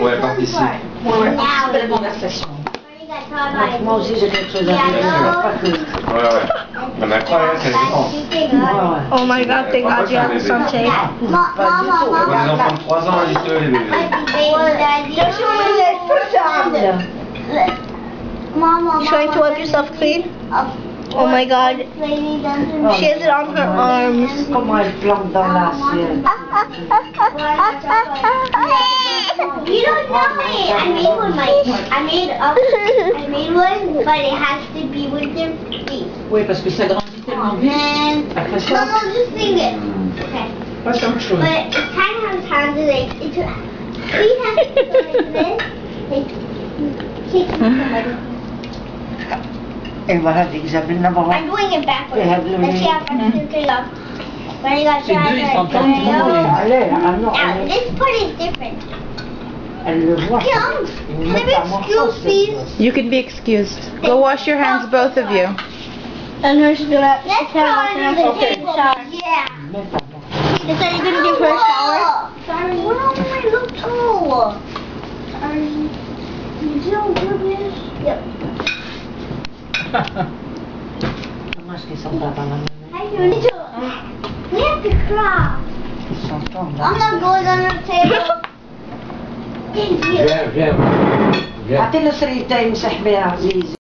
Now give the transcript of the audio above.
Ouais, participe. Ouais, participe ah, à la conversation. Moi aussi, j'ai quelque chose à dire. Pas que... Ouais, ouais. On a pas, ça dépend. Ouais, ouais. Oh my god, thank God you have the sunshade. Pas du tout. On a des enfants de 3 ans, Alice, les bébés. You trying to wipe yourself clean? Oh my god. She has it on her arms. Comment elle plante dans l'assiette. You don't know me. I made one. My I made a, I made one, but it has to be with your feet. Oui, parce que ça grandit tellement vite. And Après no, ça, no, just sing it. Okay. pas tant chose. But it kind of has hands like it's. Feet have to go like this. Like, kick somebody. Et voilà, Isabelle Navarro. I'm doing it backwards. Yeah, let me- Let's see how fast you can go. Ready, got Ces deux, ils s'entendent Ready, trop. go. Allez, ah non, Now, this part is different. Can I mettent be la morceau, excused, please? You can be excused. Go wash your hands, both of you. And her gonna. Let's go under the table. Yeah. Ils mettent la morceau. Is that you gonna give her a shower? Sorry, what on my little toe? Sorry. You don't do this? Yep. Dommage qu'ils sont pas dans la même. Hi, you to. We have to crawl. Ils s'entendent. là. I'm not going under the table. جاب جاب اعطينا سريتين سحبيها عزيزي.